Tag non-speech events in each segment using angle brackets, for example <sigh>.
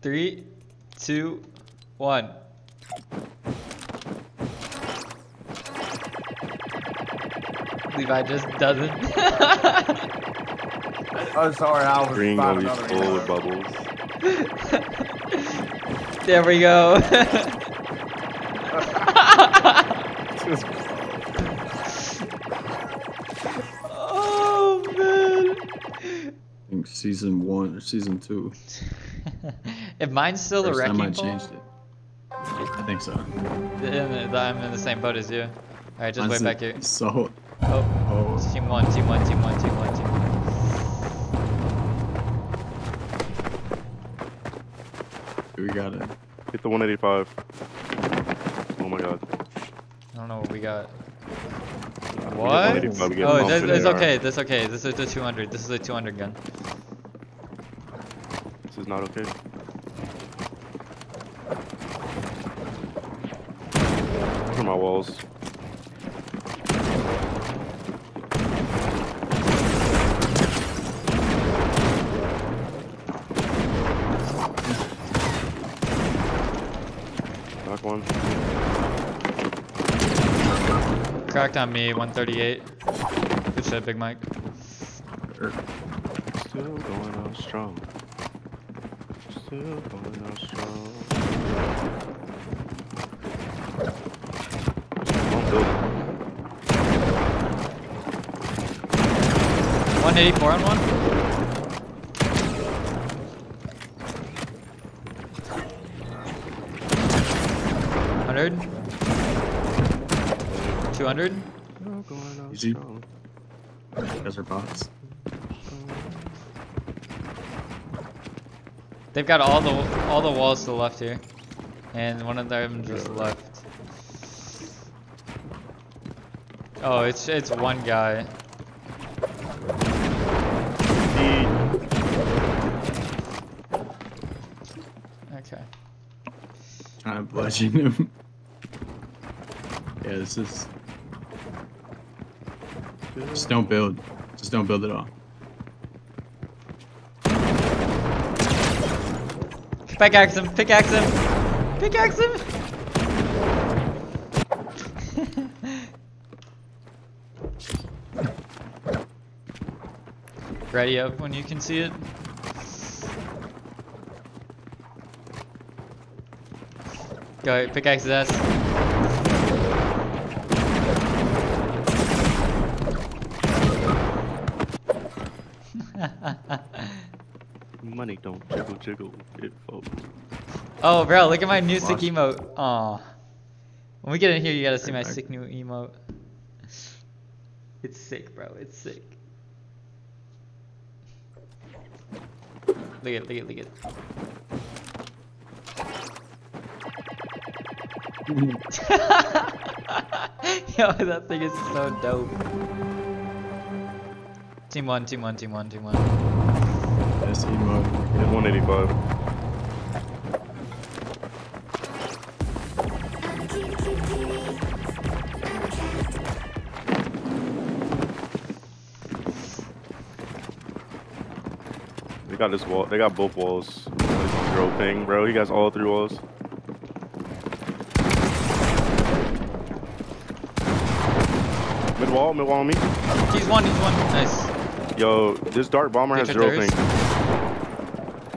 Three, two, one. Levi just doesn't. <laughs> Oh, sorry, I was Green about gonna be full of bubbles. <laughs> there we go. <laughs> oh man. I think season one or season two. If mine's still the First time I wrecking ball, changed it. I think so. then uh, I'm in the same boat as you. Alright, just wait back here. <laughs> So, Oh, oh, team one, team one, team one, team one, team one. we got it. Hit the 185. Oh my god. I don't know what we got. What? we Oh, bumped this, it's the okay. arm. That's okay. This is the 200. This is the 200 gun. This is not okay. Those are my walls. Knock one. Cracked on me, 138. Good shit, Big Mike. Er, Still going out strong. Still going out strong. Don't build it. 184 on one. Hundred. Two hundred. Still going Easy. strong. Guys are bots. They've got all the all the walls to the left here, and one of them just left. Oh, it's it's one guy. I'm him. yeah, this is. Just don't build. Just don't build at all. Pickaxe him! Pickaxe him! Pickaxe him! <laughs> Ready up when you can see it. Go, pickaxe his <laughs> ass. Money don't jiggle jiggle. It folks. Oh, bro, look at my new sick emote. Aw. When we get in here, you gotta see my sick new emote. <laughs> It's sick, bro. It's sick. Look at, look at, look at. <laughs> Yo, that thing is so dope. Team one, team one, team one, team one. That's emote. Hit 185. They got this wall. They got both walls. Zero ping, bro. He got all three walls. Wall, mid wall on me. He's one, he's one. Nice. Yo, this dark bomber has zero ping.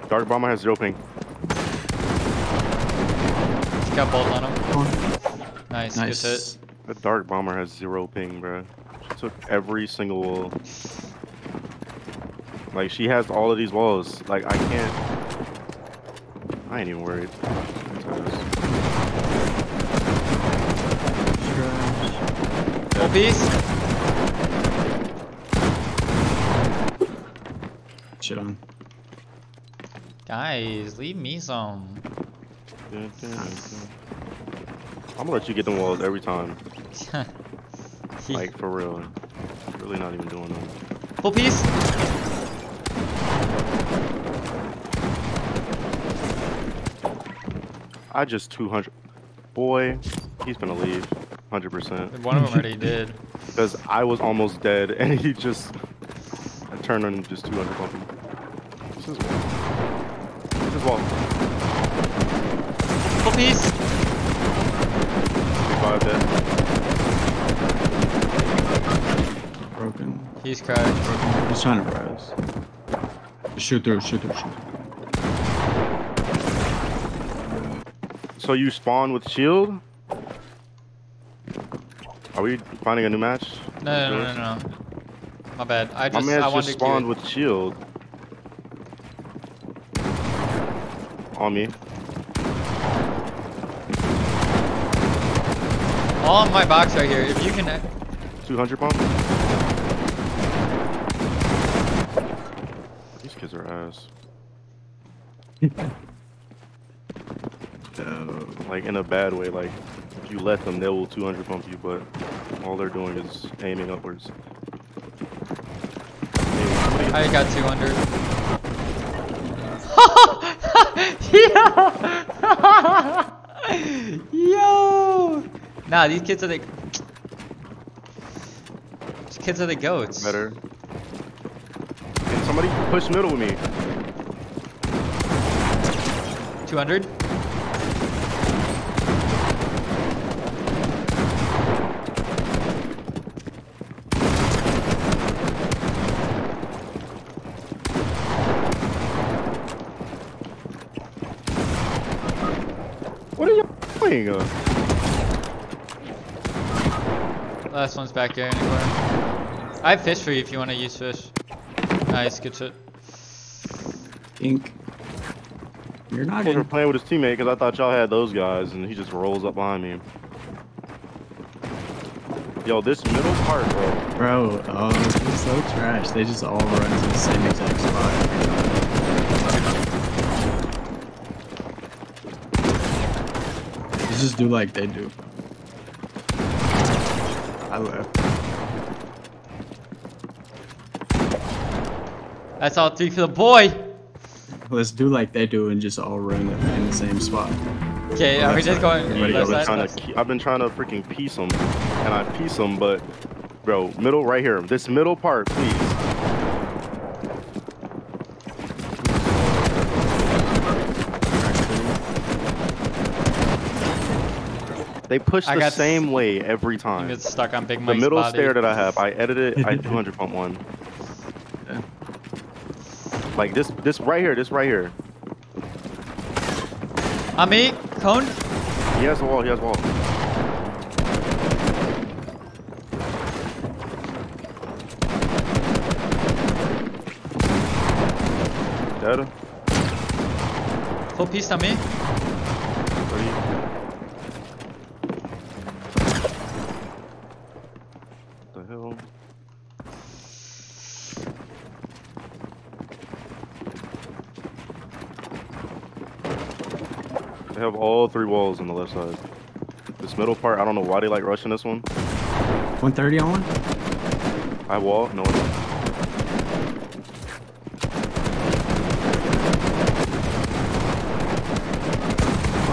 Dark bomber has zero ping. Got bolt on him. Nice, good hit. Nice. The dark bomber has zero ping, bro. She took every single wall. Like she has all of these walls. Like I can't. I ain't even worried. Full piece. Shit on. Guys, leave me some. I'm gonna let you get them walls every time. He- <laughs> Like for real. Really not even doing them. Full piece. I just 200. Boy, he's gonna leave. 100%. One of them already did. <laughs> Because I was almost dead <laughs> and he just turned on just 200 bumping. This is wall. This is wall. Full piece. Five dead. Broken. He's cracked. Broken. He's trying to rise. Shoot through, shoot through, shoot through. So you spawn with shield? Are we finding a new match? No, no, no, no, no. My bad. I My just man I just wanted spawned queue. with shield. On me. All in my box right here. If you can. 200 pump. These kids are ass. Uh, <laughs> Like in a bad way. Like if you let them, they will 200 pump you, but all they're doing is aiming upwards. I got 200. <laughs> Yo! <laughs> Yo! Nah, these kids are the. These kids are the goats. Better. Can somebody push middle with me? 200. What are you playing? Last one's back there in the corner. I have fish for you if you want to use fish. Nice, good shit. ink. You're not I was in. playing with his teammate because I thought y'all had those guys, and he just rolls up behind me. Yo, this middle part, bro. Bro, oh, it's so trash. They just all run to the same exact spot. every time. You just do like they do. I left. That's all three for the boy. Let's do like they do and just all run in the same spot. Okay, Well, are we just not- going everybody left go I've been, trying left to, I've been trying to freaking piece them, and I piece them, but bro, middle right here. This middle part, please. They push I the got- same way every time. get stuck on Big The middle body. stair that I have, I edited it. I <laughs> 200 pump one. Yeah. Like this, this right here, this right here. On me, cone. He has a wall. He has a wall. Dead. Full piece on me. Three. The hell? They have all three walls on the left side. This middle part, I don't know why they like rushing this one. 130 on one? I wall, no one.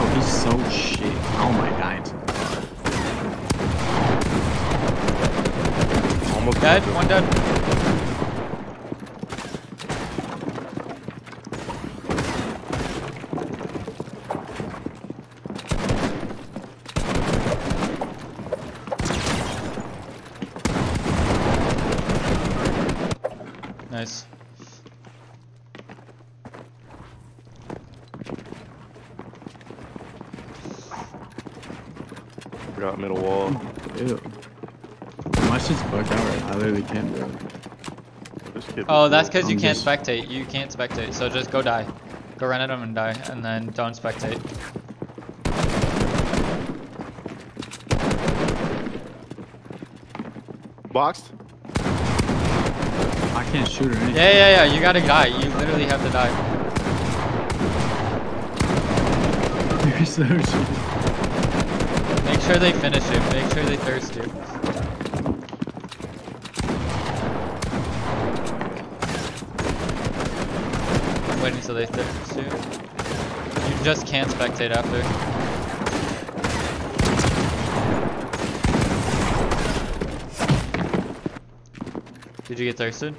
Oh, he's so shit. Oh my dying to the far. Almost Dead. dead. One dead. Nice. Got middle wall. Ew. My shit's bugged out right now. I literally can't do it. Oh, that's because you I'm can't just- spectate. You can't spectate. So just go die. Go run at him and die, and then don't spectate. boxed. I can't shoot or anything. Yeah, yeah, yeah. You gotta die. You literally have to die. <laughs> You're so. Make sure they finish it. Make sure they thirst you. I'm waiting till they thirst you. You just can't spectate after. Did you get thirsted?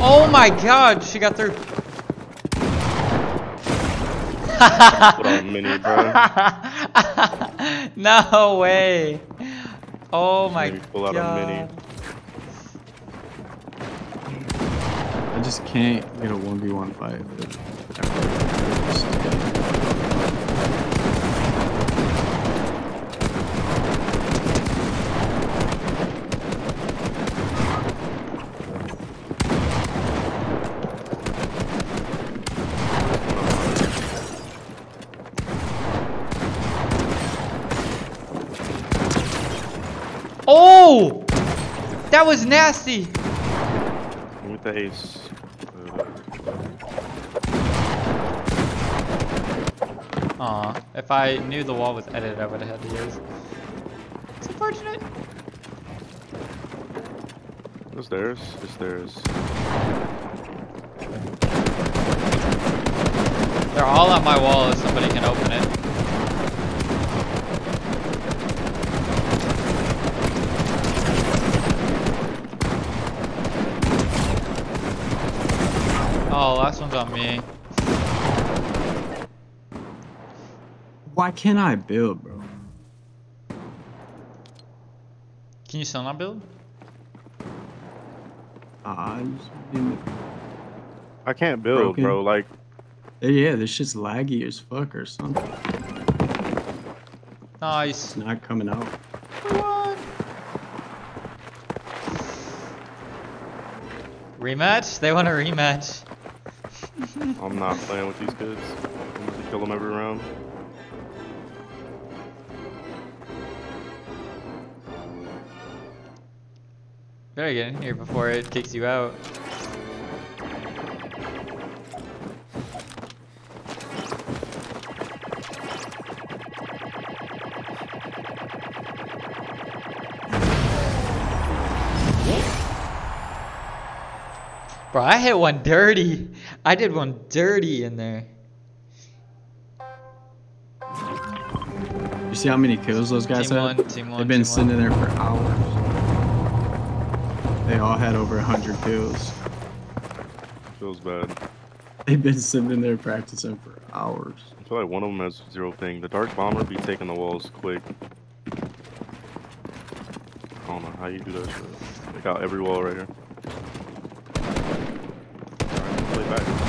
Oh my god, she got through. Bro. <laughs> <laughs> no way. Oh my Maybe pull out a god. mini. I just can't get a 1v1 fight. with- Oh! That was nasty. With the ace. Aw, if I knew the wall was edited, I would have had to use. It's unfortunate. It's theirs. It's theirs. They're all on my wall if somebody can open it. Oh, last one's on me. Why can't I build, bro? Can you still not build? Ah, I I can't build, Broken. bro. Like, yeah, this shit's laggy as fuck or something. Nice. It's not coming out. What? Rematch? They want a rematch. I'm not playing with these kids. I'm gonna kill them every round. Better get in here before it kicks you out. Bro, I hit one dirty. I did one dirty in there. You see how many kills those guys Team had? one, team one, They've been team sitting there for hours. They all had over 100 kills. Feels bad. They've been sitting there practicing for hours. I feel like one of them has zero ping. The dark bomber be taking the walls quick. I don't know how you do that shit. They got every wall right here. Alright, play back.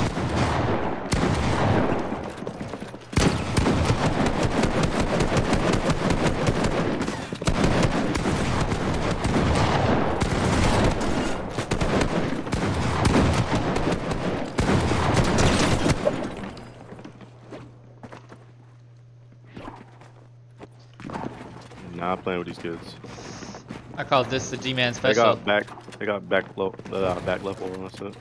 Nah, I'm playing with these kids. I call this the G-Man special. They got back. They got back low. Uh, back level. and That's it.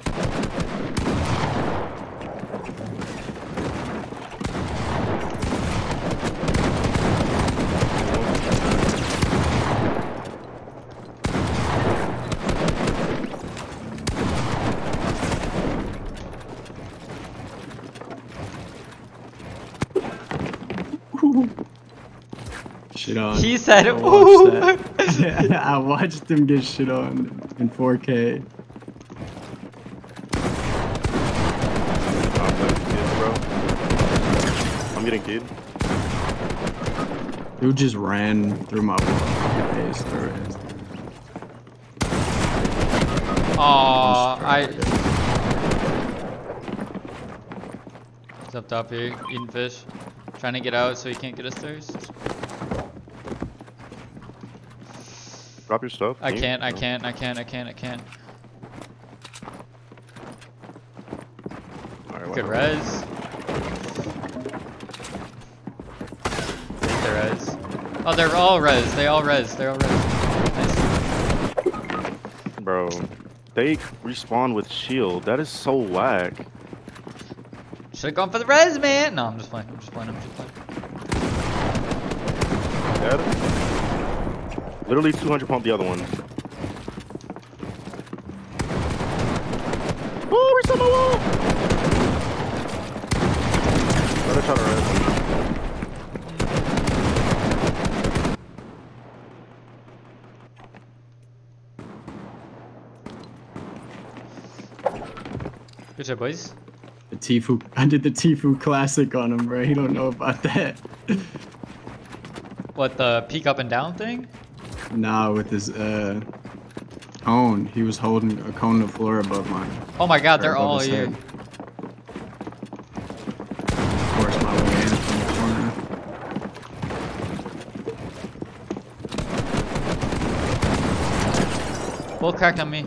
Shit on. He said, I "Ooh." watched that. <laughs> <laughs> I watched him get shit on in 4K. I'm playing with kids, bro. I'm getting kid. Dude just ran through my face through it. Aw, I'm I. straight. He's up top here, eating fish. Trying to get out so he can't get us thirst. Drop your stuff. I can't, I can't, I can't, I can't, I can't. Alright, Good res. Take the res. Oh, they're all res. They all res. They're all res. Nice. Bro, they respawn with shield. That is so whack. Should have gone for the res, man. No, I'm just playing. I'm just playing. I'm just playing. Dead. Literally 200 pump the other one. Oh, we're still on the wall! Let her try to res. Good job, boys. The Tifu. I did the Tifu classic on him, bro. He don't know about that. What, the peek up and down thing? Nah, with his uh cone. He was holding a cone of floor above mine. Oh my god, they're all here. head. Forced my way in from the corner. Full cracked on me.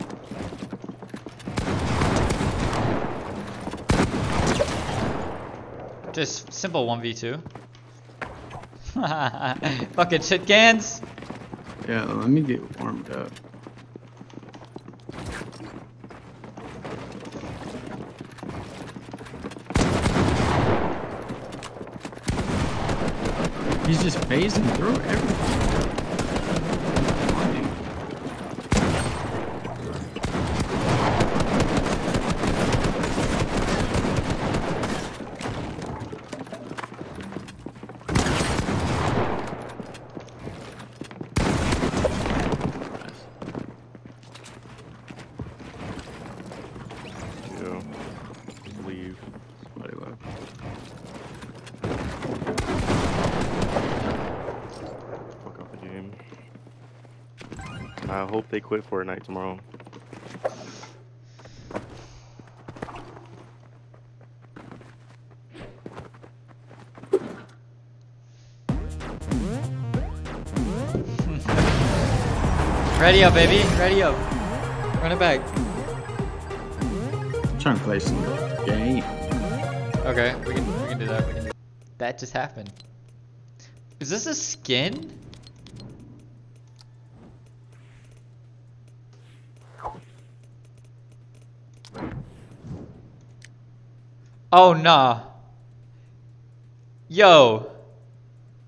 Just simple 1v2. <laughs> Fucking shit cans. Yeah, let me get warmed up. He's just phasing through everything. Yeah. Leave. Somebody left. Fuck up the game. I hope they quit Fortnite tomorrow. Ready up, baby. Ready up. Run it back. I'm trying to play some game. Okay, we can we can do that. We can do that just happened. Is this a skin? Oh nah. Yo.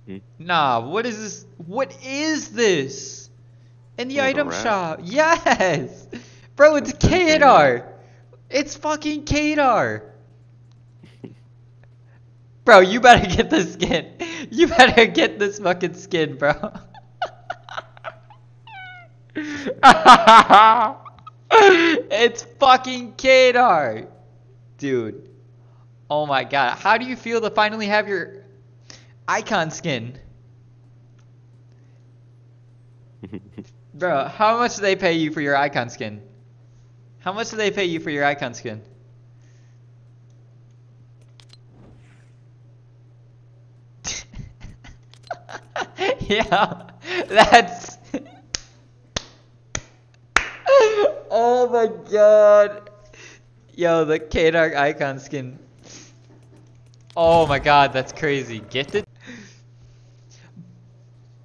Hmm? Nah, what is this? What is this? In the item rat? shop. Yes! Bro, it's. Kadar! It's fucking Kadar! Bro, you better get this skin. You better get this fucking skin, bro. <laughs> it's fucking Kadar! Dude. Oh my god. How do you feel to finally have your icon skin? <laughs> Bro, how much do they pay you for your icon skin? How much do they pay you for your icon skin? <laughs> yeah, that's. <laughs> oh my god. Yo, the Kadar icon skin. Oh my god, that's crazy. Get it?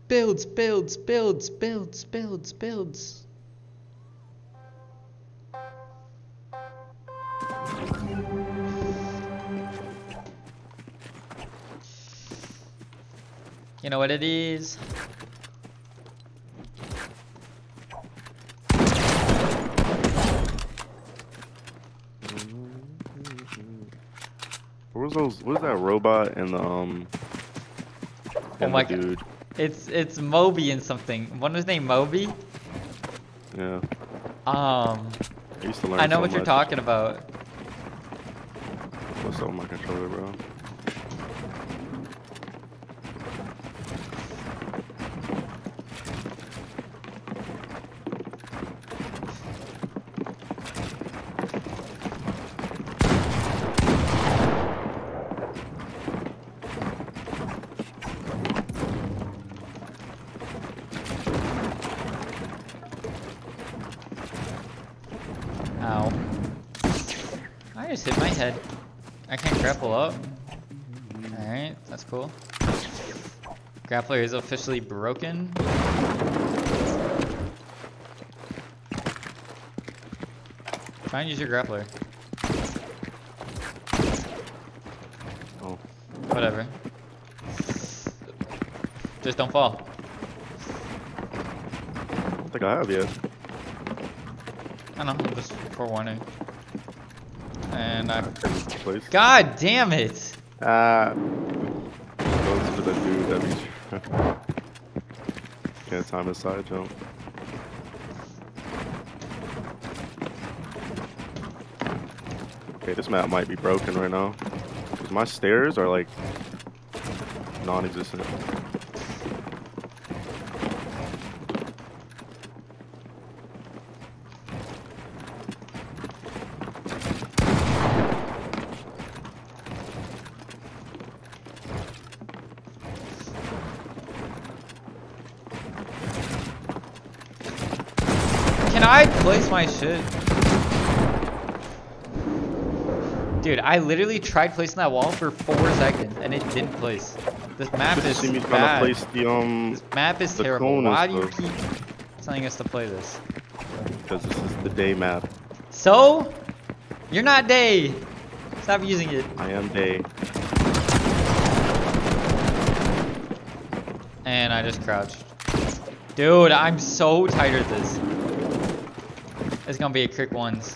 Builds, builds, builds, builds, builds, builds. You know what it is? Those? What was that robot and the um? And Oh my the god. dude. It's it's Moby and something. What was his name? Moby? Yeah. Um, I used to learn. I know so what you're talking about. What's up with my controller, bro? Alright, that's cool. Grappler is officially broken. Try and use your grappler. Oh. Whatever. Just don't fall. I don't think I have yet. I know, just forewarning. And I. God damn it! Ah. Dude that. <laughs> Can't time his side jump. Okay, this map might be broken right now. Cause my stairs are like non-existent. I place my shit? Dude, I literally tried placing that wall for four seconds and it didn't place. This map is see me trying bad. to place the um This map is terrible. cone Why do you keep telling us to play this? because this is the day map. So? You're not day. Stop using it. I am day. And I just crouched. Dude, I'm so tired of this. It's gonna be a quick ones.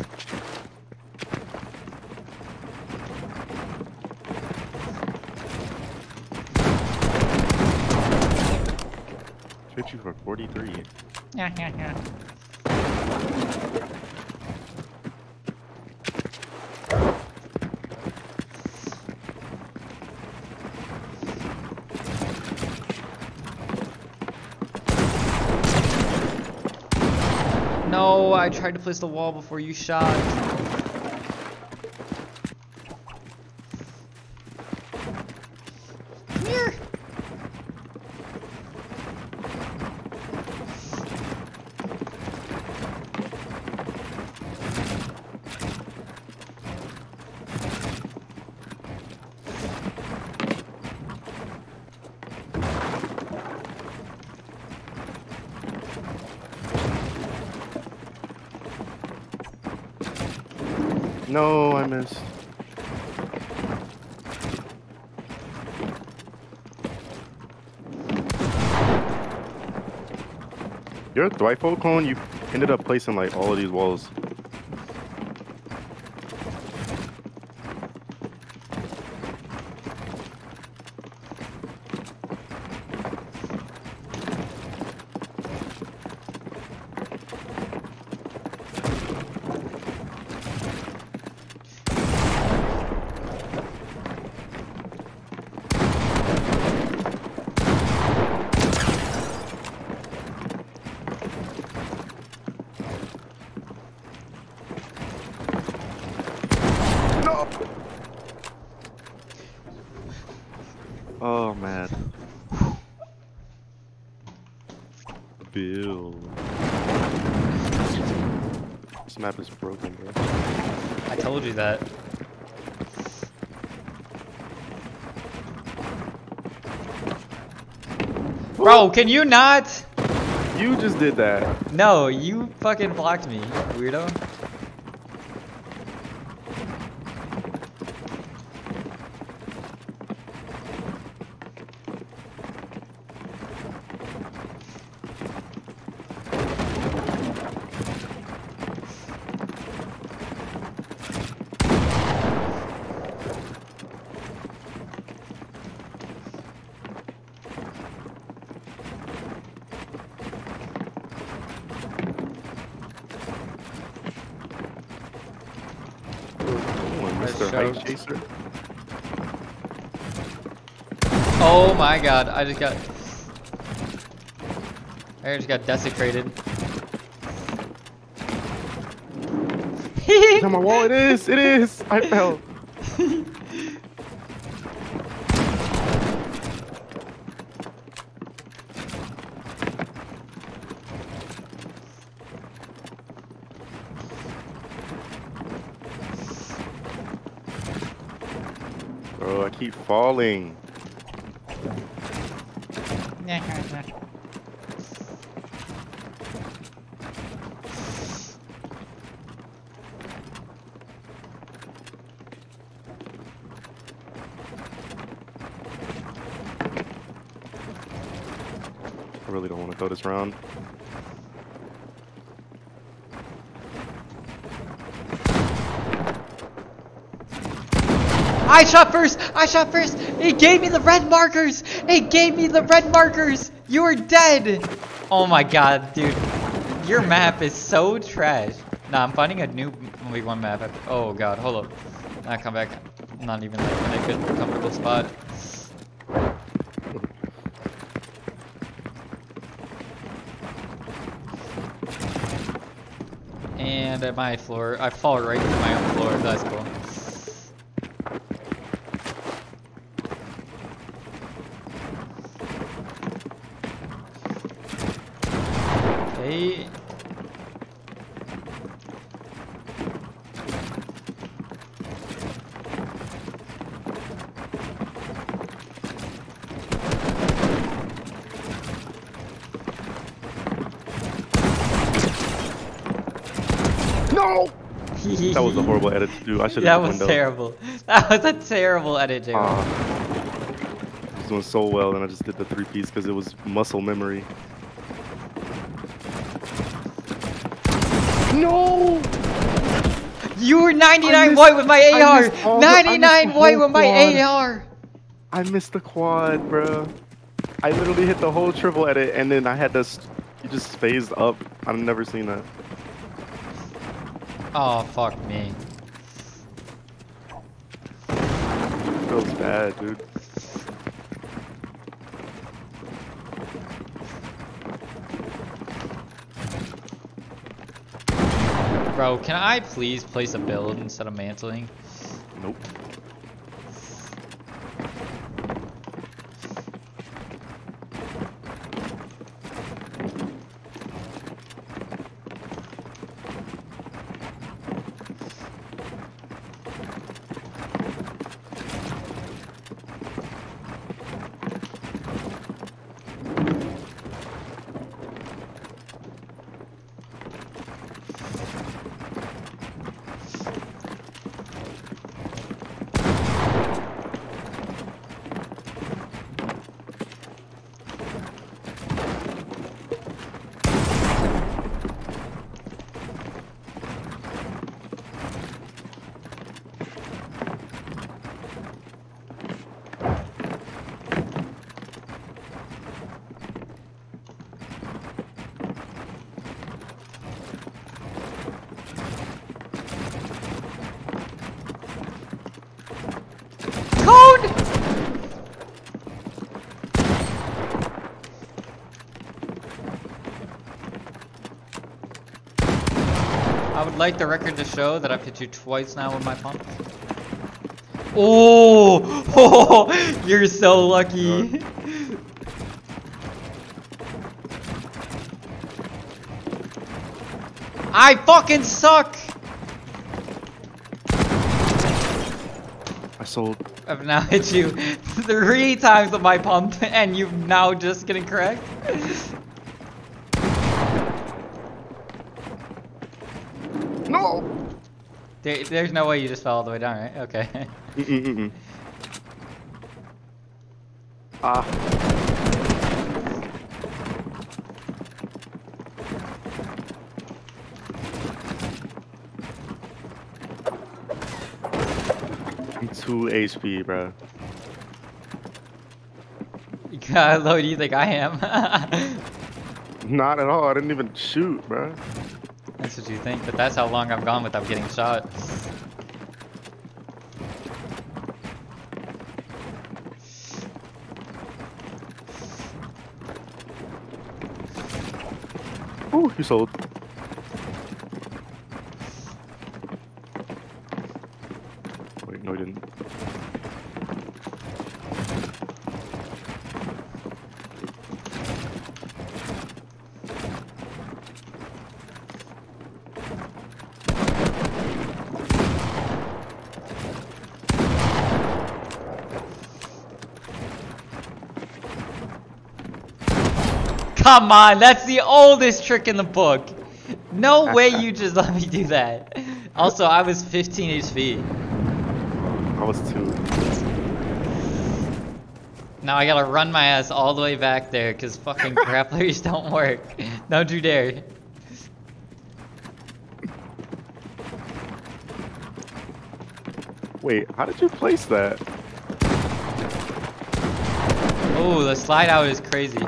Hit you for 43. Yeah, yeah, yeah. I tried to place the wall before you shot. Come here. No, I missed. Dwight clone, you ended up placing like all of these walls. No. Oh man. Bill. This map is broken, bro. I told you that. Bro, can you not? You just did that. No, you fucking blocked me, weirdo. Oh, and Nice Mr. shout. Height Chaser. Oh my god, I just got... I just got desecrated. <laughs> It's on my wall. It is. It is. I fell. Bro, I keep falling. I really don't want to throw this round. I shot first! I shot first! It gave me the red markers! It gave me the red markers! You are dead! Oh my god, dude. Your map is so trash. Nah, I'm finding a new only one map. Oh god, hold up. I come back, not even like in a good, comfortable spot. And at my floor, I fall right to my own floor. That's cool. Horrible edit to do. I should That was window. terrible. <laughs> That was a terrible edit, Jay. Ah. I was doing so well, and I just did the three piece because it was muscle memory. No! you were 99 missed- white with my AR! the- 99 the white whole with my quad. AR! I missed the quad, bro. I literally hit the whole triple edit, and then I had this. You just phased up. I've never seen that. Oh, fuck me. Feels bad, dude. Bro, can I please place a build instead of mantling? Nope. Code! I would like the record to show that I've hit you twice now with my pump. Oh, oh <laughs> you're so lucky. <laughs> I fucking suck. I sold. I've now <laughs> hit you three times with my pump, and you've now just getting correct. No! There, there's no way you just fell all the way down, right? Okay. Ah. I'm 2 HP, bro. How low do you think I am? <laughs> Not at all. I didn't even shoot, bro. You think, but that's how long I've gone without getting shot. Ooh, you sold. Wait, no, you didn't. Come on, that's the oldest trick in the book. No way you <laughs> just let me do that. Also, I was 15 HP. I was 2. Now I gotta run my ass all the way back there because fucking <laughs> grapplers don't work. Don't you dare. Wait, how did you place that? Oh, the slide out is crazy.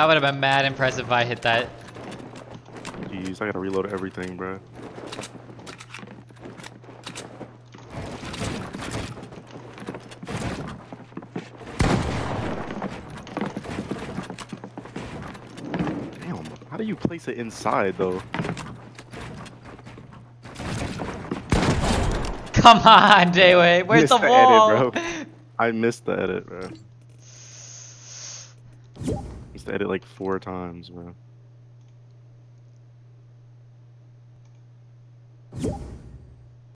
That would have been mad impressive if I hit that. Jeez, I gotta reload everything, bro. Damn, how do you place it inside though? Come on, Jway. Where's Missed the the edit, bro. <laughs> I missed the edit, bro. Missed the edit like four times, bro.